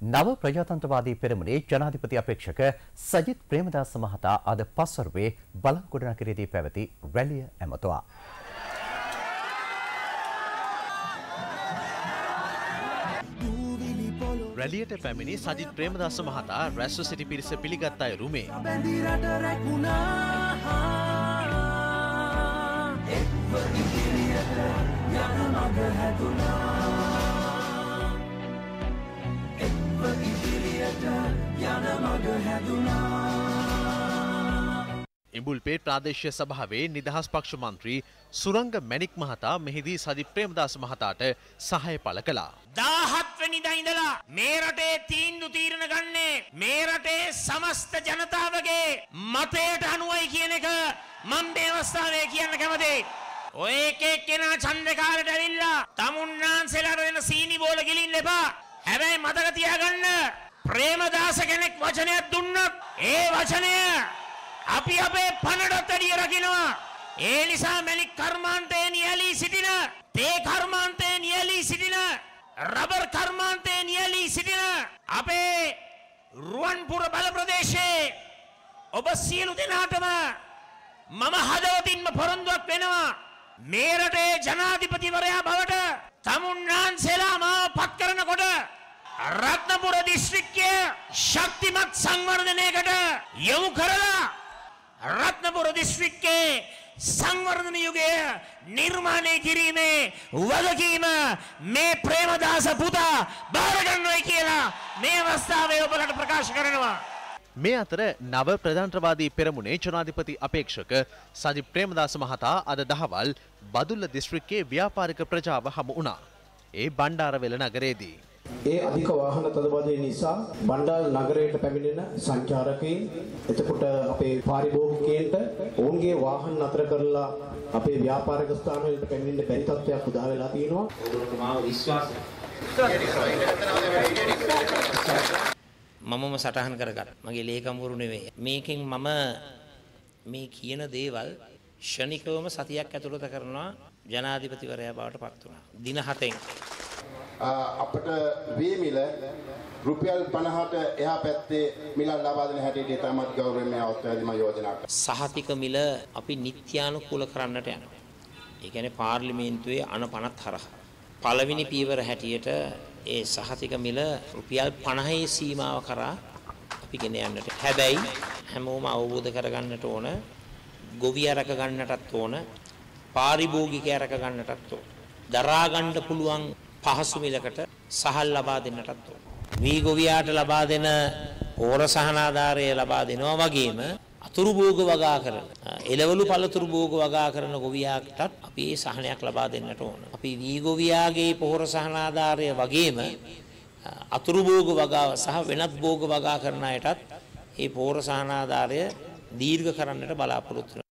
නව ප්‍රජාතන්ත්‍රවාදී පෙරමුණේ ජනාධිපති අපේක්ෂක සජිත් ප්‍රේමදාස මහතා අද පස්වරුවේ බලංගොඩ නගරයේදී පැවති රැලිය ඇමතුවා. රැලියට පැමිණි සජිත් ප්‍රේමදාස මහතා රැස්ව සිටි පිරිස පිළිගත් අයුරු මේ. බැඳිරට රැකුණා එක්ව ඉදිරියට යන මග හැදුනා ඉඹුල්පේ ප්‍රාදේශය සභාවේ නිදහස් පක්ෂ මන්ත්‍රී සුරංග මැණික් මහතා මෙහිදී සජිත් ප්‍රේමදාස මහතාට සහය පළ කළා. දාහත්වනිදා ඉඳලා මේ රටේ තීන්දුව තීරණ ගන්නේ මේ රටේ සමස්ත ජනතාවගේ මතයට අනුවයි කියන එක මම මේ අවස්ථාවේ කියන්න කැමතියි. ඔය එක එක්කෙනා ඡන්දකාරට ඇවිල්ලා තමුන්නාන්සෙලාට වෙන සීනි බෝල ගිලින්න එපා. හැබැයි මතක තියාගන්න ප්‍රේමදාස කෙනෙක් වචනයක් දුන්නොත් ඒ වචනය අපි අපේ පණඩත් වැඩිය රකිනවා. ඒ නිසා මැලික් කර්මාන්තයේ නියැලී සිටින තේ කර්මාන්තයේ නියැලී සිටින රබර් කර්මාන්තයේ නියැලී සිටින අපේ රුවන්පුර බල ප්‍රදේශයේ ඔබ සියලු දෙනාටම මම හදවතින්ම පොරොන්දුවක් වෙනවා මේ රටේ ජනාධිපතිවරයා බවට තමුන්නාන්සේලා මාව පත් කරනකොට රත්නපුර දිස්ත්‍රික්කය ශක්තිමත් සංවර්ධනයකට යොමු කරලා රත්නපුර දිස්ත්‍රික්කේ සංවර්ධන යුගය නිර්මාණය කිරීමේ වගකීම මේ ප්‍රේමදාස පුතා බාරගන්නවයි කියලා මේ අවස්ථාවේ ඔබලට ප්‍රකාශ කරනවා. මේ අතර නව ප්‍රධාන්ත්‍රවාදී පෙරමුණේ ජනාධිපති අපේක්ෂක සජි ප්‍රේමදාස මහතා අද දහවල් බදුල්ල දිස්ත්‍රික්කයේ ව්‍යාපාරික ප්‍රජාව හමු වුණා. ඒ බණ්ඩාරවෙල නගරේදී. ඒ අධික වාහන තදබදය නිසා බණ්ඩාර නගරයට පැමිණෙන සංචාරකයින් එතකොට අපේ පාරිභෝගිකයන්ට ඔවුන්ගේ වාහන නතර කරලා අපේ ව්‍යාපාරික ස්ථාන වලට පැමිණෙන්න බැරි තත්ත්වයක් උදා වෙලා තියෙනවා. ඔබට මාව විශ්වාස මමම සටහන් කරගන්න. මගේ ලේකම්වරු නෙවෙයි. මේකෙන් මම මේ කියන දේවල් ෂණිකවම සතියක් ඇතුළත කරනවා ජනාධිපතිවරයා බවට පත් වුණා. දින 7න් අපට වේමිල රුපියල් 50ට එහා පැත්තේ මිලක් ලබා දෙන හැටියට තමත් ගෞරවයෙන් මේ අවස්ථාවේදී මම යෝජනා කරනවා. සහතික මිල අපි නිත්‍යානුකූල කරන්නට යනවා. ඒ කියන්නේ පාර්ලිමේන්තුවේ අන 50 හරහා. පළවෙනි පීවර හැටියට ඒ සහතික මිල රුපියල් 50 සීමාව කරා අපි ගෙන යන්නට. හැබැයි හැමෝම අවබෝධ කරගන්නට ඕන ගොවියා රැක ගන්නටත් ඕන පාරිභෝගිකයා රැක ගන්නටත් ඕන. දරා ගන්න පුළුවන් පහසු මිලකට සහල් ලබා දෙන්නටත් ඕන. වී ගොවියාට ලබා දෙන ඕර සහනාධාරය ලබා දෙනවා වගේම අතුරු භෝග වගා කරන එළවලු පළතුරු භෝග වගා කරන ගොවියාටත් අපි ඒ සහනයක් ලබා දෙන්නට ඕන. අපි වී ගොවියාගේ පොහොර සහනාධාරය වගේම අතුරු භෝග වගාව සහ වෙනත් භෝග වගා කරන අයටත් ඒ පොහොර සහනාධාරය දීර්ඝ කරන්නට බලාපොරොත්තු